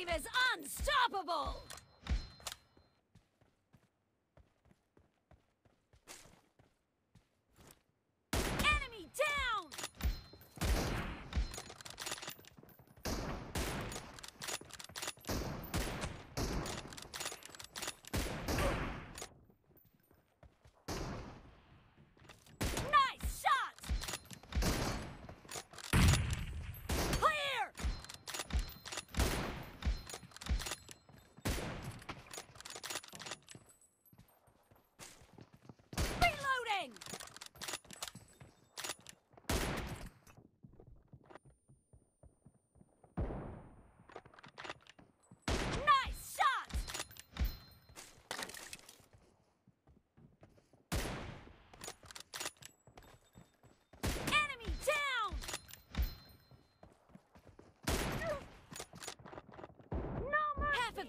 team is unstoppable!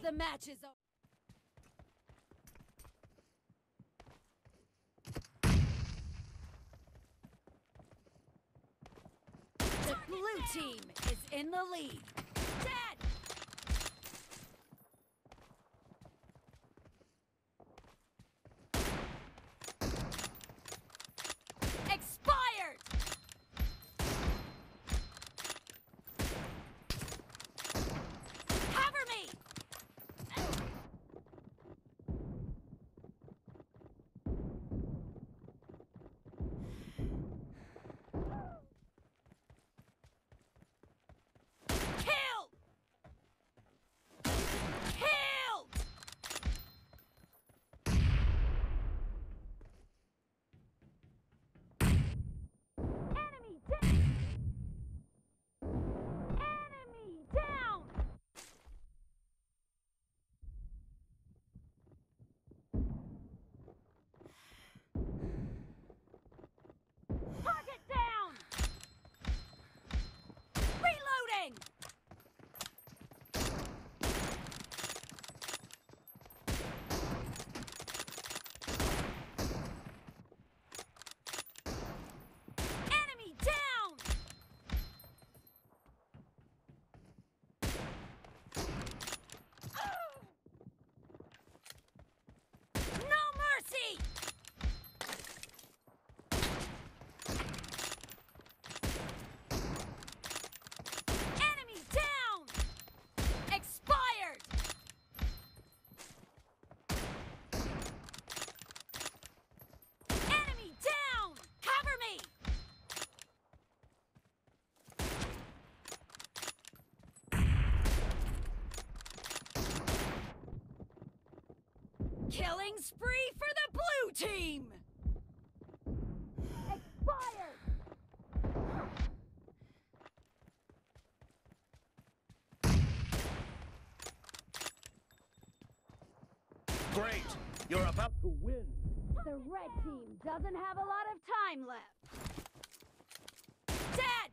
The match is over. The blue team is in the lead. Killing spree for the blue team! Expired! Great! You're about to win! The red team doesn't have a lot of time left. Dead!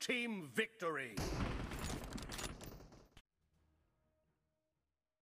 Team victory!